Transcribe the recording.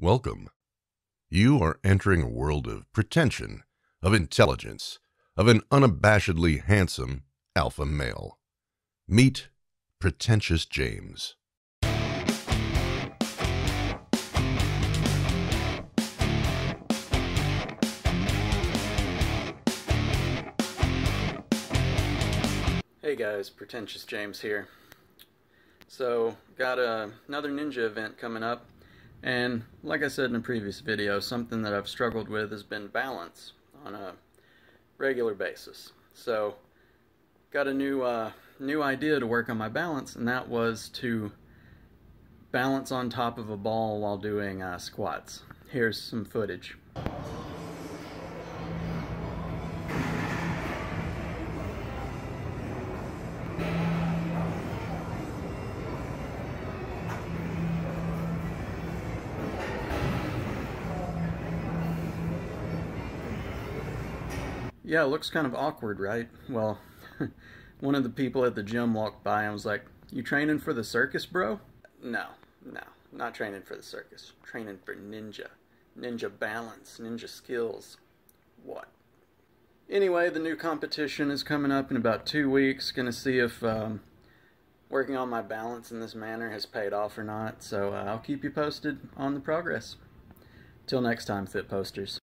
Welcome. You are entering a world of pretension, of intelligence, of an unabashedly handsome alpha male. Meet Pretentious James. Hey guys, Pretentious James here. So, got a, another ninja event coming up, and like I said in a previous video, something that I've struggled with has been balance on a regular basis. So, got a new uh, new idea to work on my balance, and that was to balance on top of a ball while doing uh, squats. Here's some footage. Yeah, it looks kind of awkward, right? Well, one of the people at the gym walked by and was like, You training for the circus, bro? No, no, not training for the circus. Training for ninja. Ninja balance, ninja skills. What? Anyway, the new competition is coming up in about two weeks. Gonna see if um, working on my balance in this manner has paid off or not. So uh, I'll keep you posted on the progress. Till next time, Fit Posters.